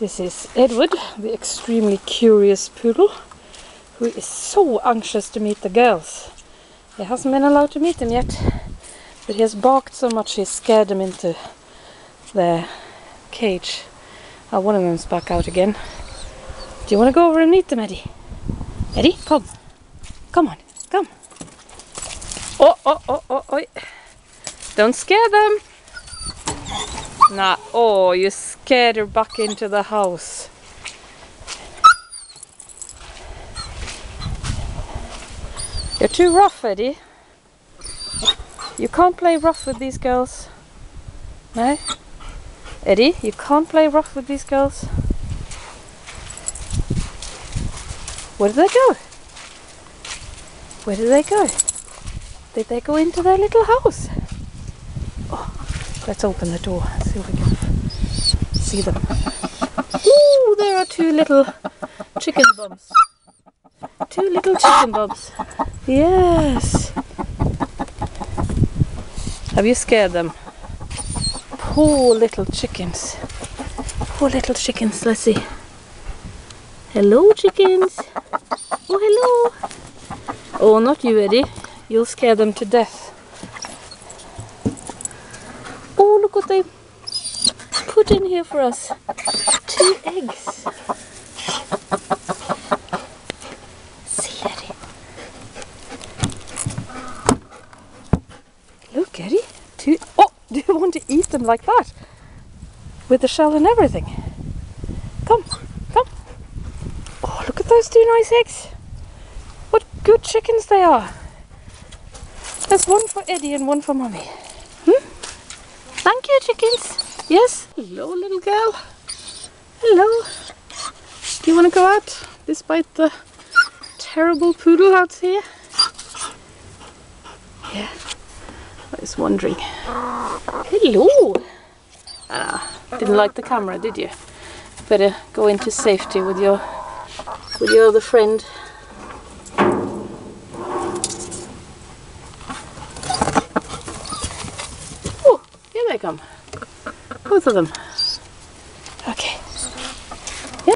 This is Edward, the extremely curious poodle, who is so anxious to meet the girls. He hasn't been allowed to meet them yet, but he has barked so much he's scared them into their cage. Uh, one of them's back out again. Do you want to go over and meet them, Eddie? Eddie, come. Come on, come. Oh, oh, oh, oh, oh. Don't scare them. Nah, oh, you scared her back into the house. You're too rough, Eddie. You can't play rough with these girls. No? Eddie, you can't play rough with these girls. Where did they go? Where did they go? Did they go into their little house? Let's open the door and see if we can see them. Ooh, there are two little chicken bums. Two little chicken bums. Yes. Have you scared them? Poor little chickens. Poor little chickens. Let's see. Hello, chickens. Oh, hello. Oh, not you, Eddie. You'll scare them to death. Oh, look what they put in here for us. Two eggs. See, Eddie. Look, Eddie. Two. Oh, do you want to eat them like that? With the shell and everything? Come, come. Oh, look at those two nice eggs. What good chickens they are. There's one for Eddie and one for Mummy. You, chickens. Yes. Hello, little girl. Hello. Do you want to go out despite the terrible poodle out here? Yeah. I was wondering. Hello. Ah, didn't like the camera, did you? Better go into safety with your with your other friend. like them. Both of them. Okay.